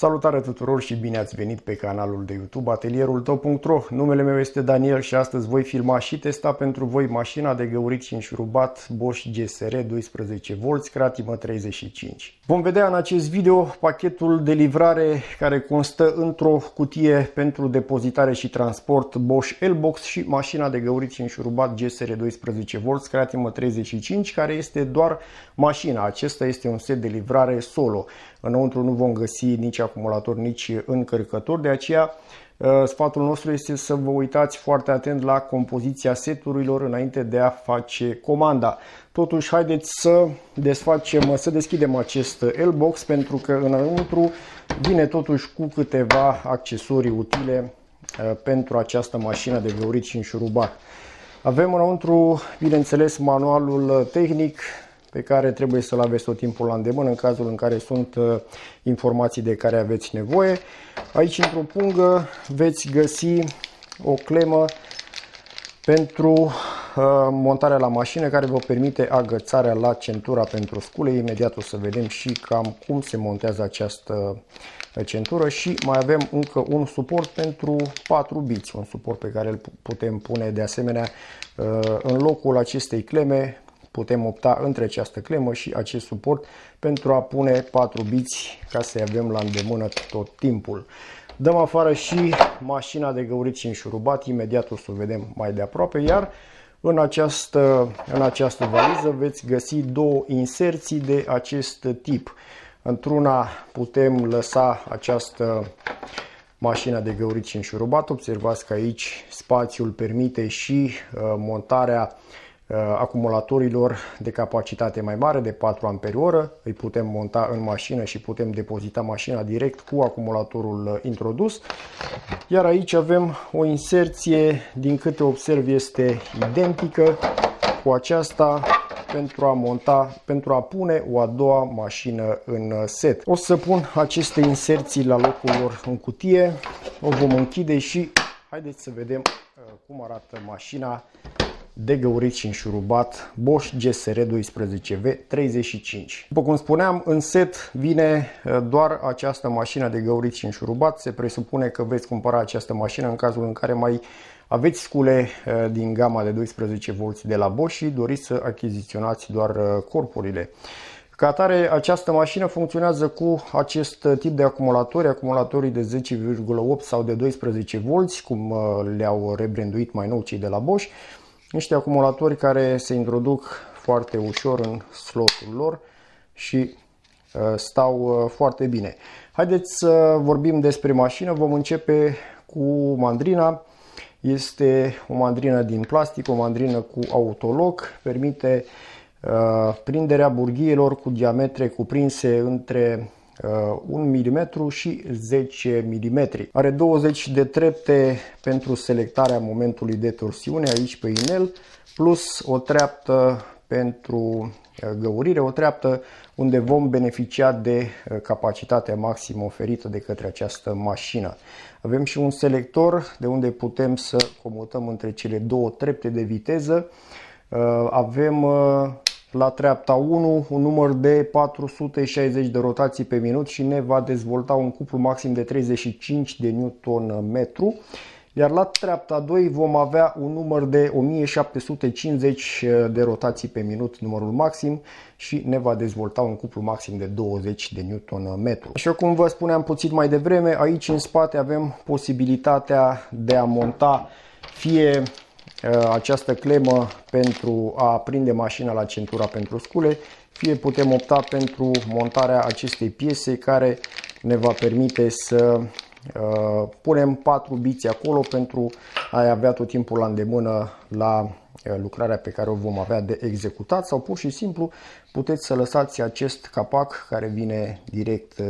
Salutare tuturor și bine ați venit pe canalul de YouTube Atelierul Tău.ro Numele meu este Daniel și astăzi voi filma și testa pentru voi mașina de găurit și înșurubat Bosch GSR 12V Cratimă 35. Vom vedea în acest video pachetul de livrare care constă într-o cutie pentru depozitare și transport Bosch L-Box și mașina de găurit și înșurubat GSR 12V Cratimă 35 care este doar mașina. Acesta este un set de livrare solo. Înăuntru nu vom găsi nici acumulator, nici încărcător, de aceea uh, sfatul nostru este să vă uitați foarte atent la compoziția seturilor înainte de a face comanda. Totuși, haideți să desfacem, să deschidem acest L-Box pentru că înăuntru vine totuși cu câteva accesorii utile uh, pentru această mașină de găurit și înșurubat. Avem înăuntru, bineînțeles, manualul tehnic, pe care trebuie să-l aveți tot timpul la îndemână în cazul în care sunt uh, informații de care aveți nevoie. Aici, într-o pungă, veți găsi o clemă pentru uh, montarea la mașină care vă permite agățarea la centura pentru scule. Imediat o să vedem și cam cum se montează această uh, centură și mai avem încă un suport pentru 4 biți, un suport pe care îl putem pune de asemenea în locul acestei cleme putem opta între această clemă și acest suport pentru a pune 4 biți ca să avem la îndemână tot timpul. Dăm afară și mașina de găurit și înșurubat, imediat o să o vedem mai de aproape, iar în această, în această valiză veți găsi două inserții de acest tip. Într-una putem lăsa această mașina de găurit și înșurubat. Observați că aici spațiul permite și uh, montarea Uh, acumulatorilor de capacitate mai mare de 4 amperi Îi putem monta în mașină și putem depozita mașina direct cu acumulatorul uh, introdus. Iar aici avem o inserție, din câte observ este identică cu aceasta pentru a monta, pentru a pune o a doua mașină în uh, set. O să pun aceste inserții la locul lor în cutie, o vom închide și haideți să vedem cum arată mașina de găurit și înșurubat Bosch GSR 12V35. După cum spuneam, în set vine uh, doar această mașină de găurit și înșurubat. Se presupune că veți cumpăra această mașină în cazul în care mai aveți scule uh, din gama de 12V de la Bosch și doriți să achiziționați doar uh, corpurile. Ca atare, această mașină funcționează cu acest tip de acumulatori, acumulatorii de 10,8 sau de 12V, cum le-au rebranduit mai nou cei de la Bosch, niște acumulatori care se introduc foarte ușor în slotul lor și uh, stau uh, foarte bine. Haideți să vorbim despre mașină. Vom începe cu mandrina. Este o mandrină din plastic, o mandrină cu autoloc. Permite uh, prinderea burghiilor cu diametre cuprinse între 1 mm și 10 mm. Are 20 de trepte pentru selectarea momentului de torsiune aici pe inel, plus o treaptă pentru uh, găurire, o treaptă unde vom beneficia de uh, capacitatea maximă oferită de către această mașină. Avem și un selector de unde putem să comutăm între cele două trepte de viteză. Uh, avem la treapta 1 un număr de 460 de rotații pe minut și ne va dezvolta un cuplu maxim de 35 de Nm. Iar la treapta 2 vom avea un număr de 1750 de rotații pe minut, numărul maxim, și ne va dezvolta un cuplu maxim de 20 de Nm. Și cum vă spuneam puțin mai devreme, aici în spate avem posibilitatea de a monta fie Uh, această clemă pentru a prinde mașina la centura pentru scule, fie putem opta pentru montarea acestei piese care ne va permite să uh, punem 4 biți acolo pentru a avea tot timpul la îndemână la uh, lucrarea pe care o vom avea de executat sau pur și simplu puteți să lăsați acest capac care vine direct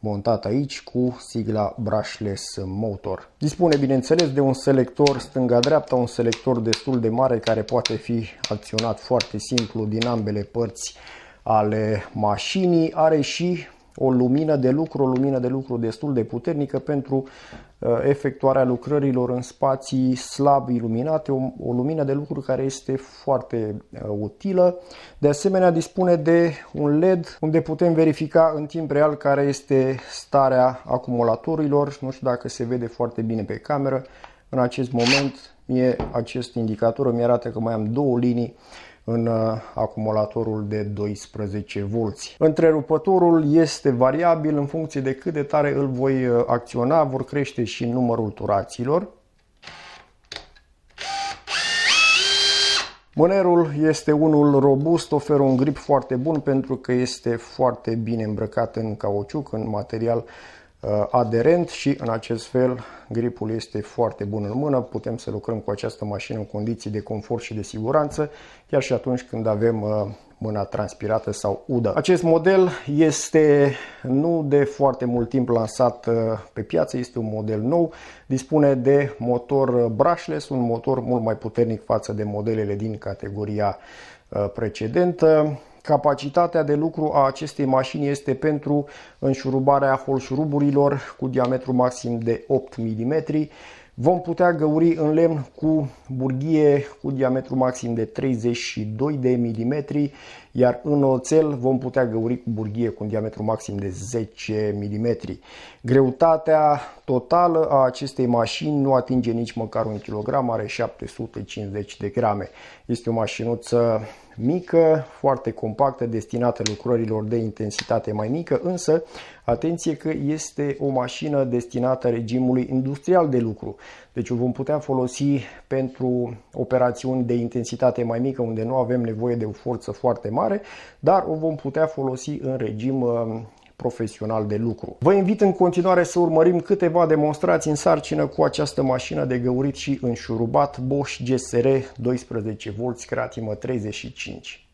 montat aici cu sigla Brushless Motor. Dispune bineînțeles de un selector stânga-dreapta, un selector destul de mare care poate fi acționat foarte simplu din ambele părți ale mașinii. Are și o lumină de lucru, o lumină de lucru destul de puternică pentru uh, efectuarea lucrărilor în spații slab iluminate, o, o lumină de lucru care este foarte uh, utilă. De asemenea, dispune de un LED unde putem verifica în timp real care este starea acumulatorilor. Nu știu dacă se vede foarte bine pe cameră. În acest moment, mie acest indicator îmi arată că mai am două linii în uh, acumulatorul de 12 V. Întrerupătorul este variabil în funcție de cât de tare îl voi uh, acționa, vor crește și numărul turaților. Mânerul este unul robust, oferă un grip foarte bun pentru că este foarte bine îmbrăcat în cauciuc, în material Uh, aderent și în acest fel gripul este foarte bun în mână. Putem să lucrăm cu această mașină în condiții de confort și de siguranță, chiar și atunci când avem uh, mâna transpirată sau udă. Acest model este nu de foarte mult timp lansat uh, pe piață, este un model nou, dispune de motor brushless, un motor mult mai puternic față de modelele din categoria precedentă. Capacitatea de lucru a acestei mașini este pentru înșurubarea holșuruburilor cu diametru maxim de 8 mm. Vom putea găuri în lemn cu burghie cu diametru maxim de 32 de mm, iar în oțel vom putea găuri cu burghie cu un diametru maxim de 10 mm. Greutatea totală a acestei mașini nu atinge nici măcar un kilogram, are 750 de grame. Este o mașinuță mică, foarte compactă, destinată lucrărilor de intensitate mai mică, însă atenție că este o mașină destinată regimului industrial de lucru. Deci o vom putea folosi pentru operațiuni de intensitate mai mică, unde nu avem nevoie de o forță foarte mare, dar o vom putea folosi în regim uh, profesional de lucru. Vă invit în continuare să urmărim câteva demonstrații în sarcină cu această mașină de găurit și înșurubat Bosch GSR 12V Creatimă 35.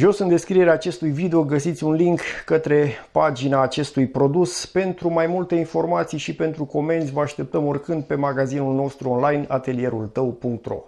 Jos în descrierea acestui video găsiți un link către pagina acestui produs. Pentru mai multe informații și pentru comenzi vă așteptăm oricând pe magazinul nostru online atelierul tău.ro